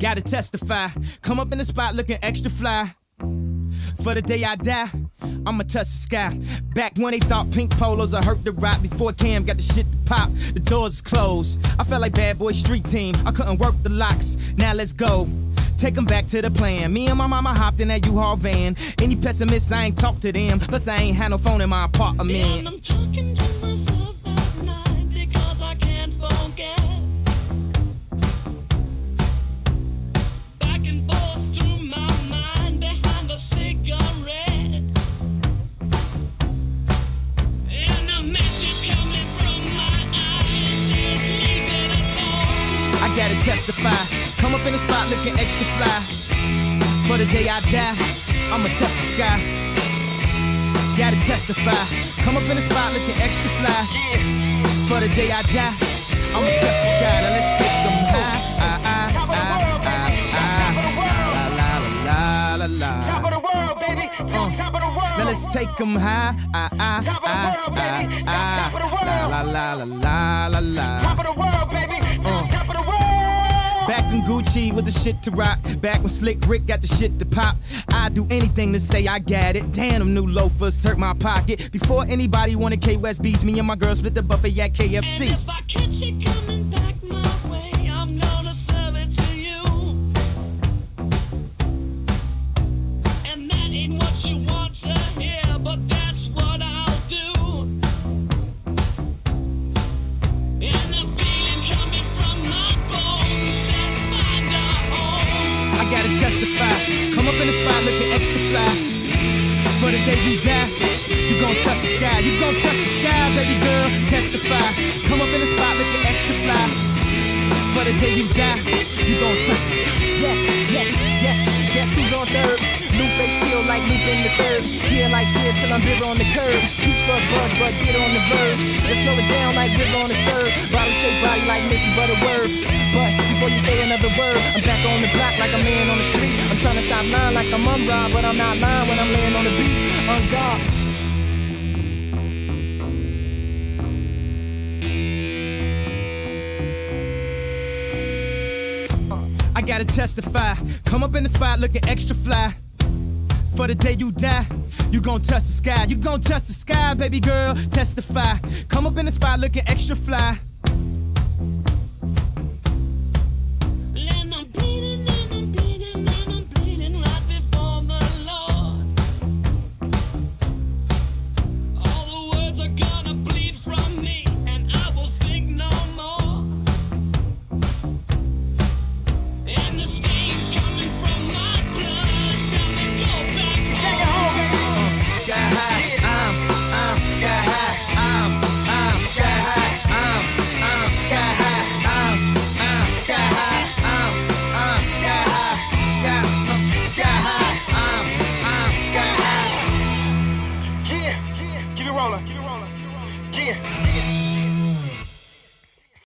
Gotta testify. Come up in the spot looking extra fly. For the day I die, I'ma touch the sky. Back when they thought pink polos would hurt the Roc. Before Cam got the shit to pop, the doors is closed. I felt like bad boy street team. I couldn't work the locks. Now let's go. Take 'em back to the plan. Me and my mama hopped in that U-Haul van. Any pessimists, I ain't talk to them. Plus, I ain't had no phone in my apartment. Gotta testify. Come up in the spot looking extra fly. For the day I die, I'ma touch the sky. Gotta testify. Come up in the spot looking extra fly. For the day I die, I'ma touch the sky. Now let's take them high. Ah, ah, ah, ah, ah. La, la, la, la, la, Top la. of the world, baby. Top, top of the world. Now let's take them high. Ah, ah, Top of the ah, world, baby. ah, Top of the world. ah. La, la, la, la, la, la, Top la. of the Back Gucci was the shit to rock. Back when Slick Rick got the shit to pop. I'd do anything to say I got it. Damn, them new loafers hurt my pocket. Before anybody wanted K West beats, me and my girl split the buffet at KFC. And if I catch it coming back Come up in the spot looking extra fly. For the day you die, you gon' touch the sky. You gon' touch the sky, baby girl. Testify. Come up in the spot looking extra fly. For the day you die, you gon' touch the sky. Yes, yes, yes, guess who's on third? Lupe still like Lupin the third. Here like here till I'm bitter on the curb. Peach fuzz buzz, but bitter on the verge. Let's slow it down like on the serve. Body shape body like Mrs. Butterworth. But before you say another word, I'm back on the block like I'm laying on the street. I'm trying to stop lying like I'm on Rob, but I'm not lying when I'm laying on the beat. On God. I gotta testify. Come up in the spot looking extra fly. For the day you die, you gon' touch the sky. You gon' touch the sky, baby girl. Testify. Come up in the spot looking extra fly.